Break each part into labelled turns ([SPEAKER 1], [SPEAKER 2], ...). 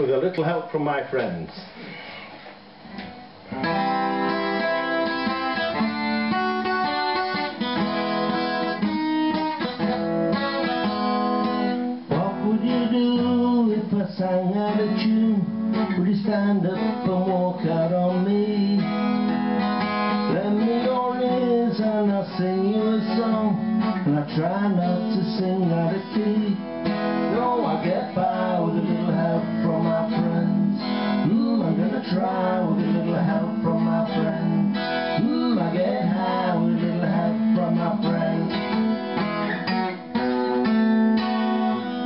[SPEAKER 1] with a little help from my friends.
[SPEAKER 2] What would you do if I sang out a tune? Would you stand up and walk out on me? Lend me your ears and I'll sing you a song And I try not to sing out of key No, I get by with a little help from my friends Mmm, I'm gonna try with a little help from my friends Mmm, I get high with a little help from my friends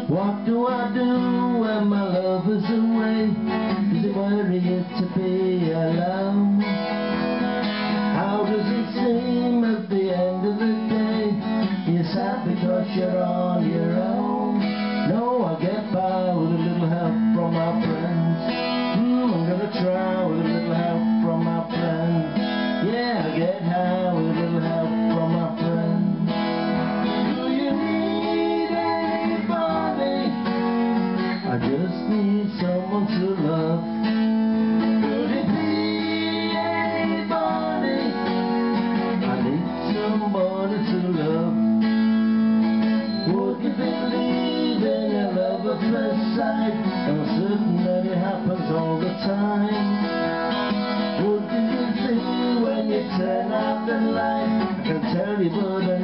[SPEAKER 2] What do I do when my love is away? Does it worry you to be alone? How does it seem at the end of the day? You're sad because you're on your own. You believe in a love at first sight? I'm certain that it happens all the time. What do you think when you turn out the light? I can tell you, but